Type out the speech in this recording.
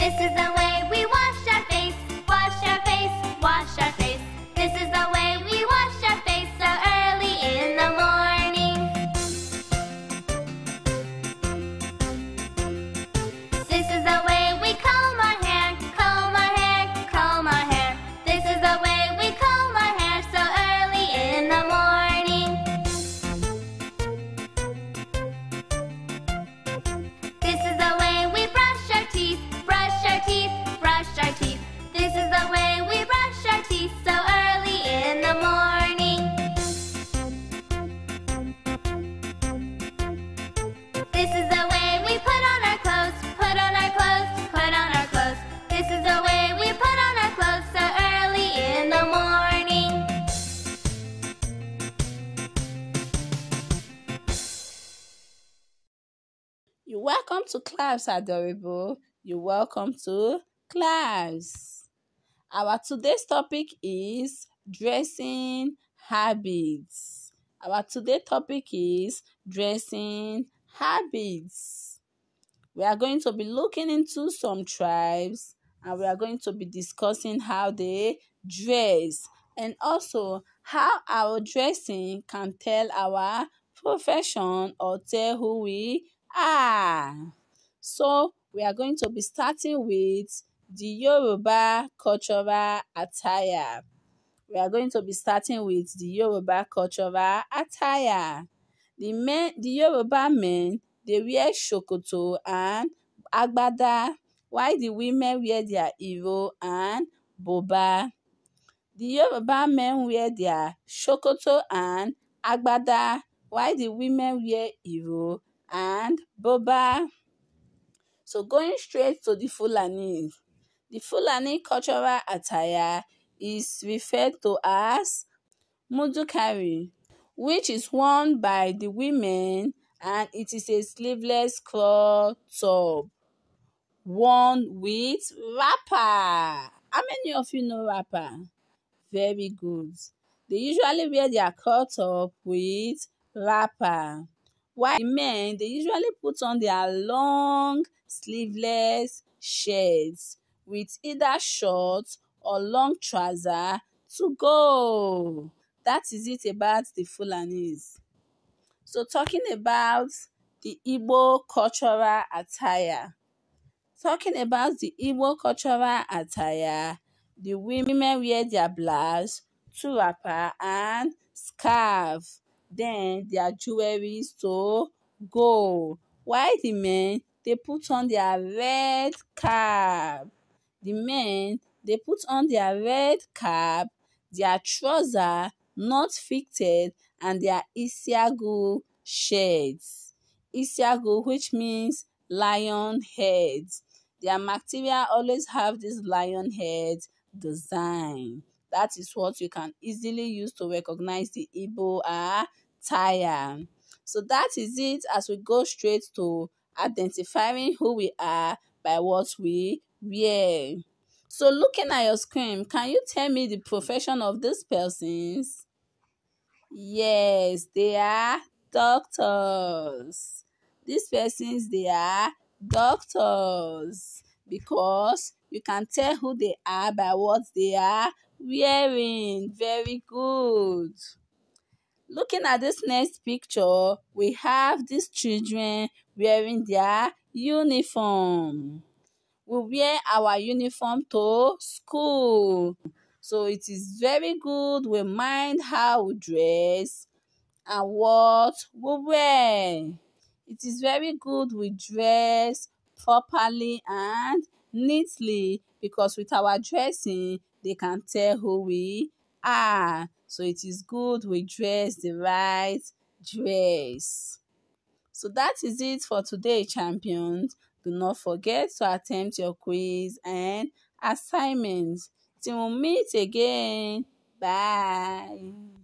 This is the You're welcome to class, adorable. You're welcome to class. Our today's topic is dressing habits. Our today's topic is dressing habits. We are going to be looking into some tribes and we are going to be discussing how they dress and also how our dressing can tell our profession or tell who we are. So, we are going to be starting with the Yoruba cultural attire. We are going to be starting with the Yoruba cultural attire. The men, the Yoruba men, they wear shokoto and agbada, while the women wear their iro and boba. The Yoruba men wear their shokoto and agbada, while the women wear iro and boba. So going straight to the Fulani, the Fulani cultural attire is referred to as mudukari, which is worn by the women and it is a sleeveless crop top worn with wrapper. How many of you know wrapper? Very good. They usually wear their crop top with wrapper. While men, they usually put on their long sleeveless shirts with either short or long trouser to go. That is it about the Fulanis. So talking about the Igbo cultural attire. Talking about the Igbo cultural attire, the women wear their blouse, two wrapper and scarf. Then their jewelry to go. While the men, they put on their red cap. The men, they put on their red cap, their trouser not fitted, and their isiagu shirts. Isiagu, which means lion heads. Their material always have this lion head design. That is what you can easily use to recognize the Igbo ah, attire. So that is it as we go straight to identifying who we are by what we wear. So looking at your screen, can you tell me the profession of these persons? Yes, they are doctors. These persons, they are doctors because you can tell who they are by what they are wearing. Very good. Looking at this next picture, we have these children wearing their uniform. We wear our uniform to school. So it is very good we mind how we dress and what we wear. It is very good we dress properly and neatly because with our dressing they can tell who we are. So it is good we dress the right dress. So that is it for today, champions. Do not forget to attempt your quiz and assignments. Till we meet again. Bye.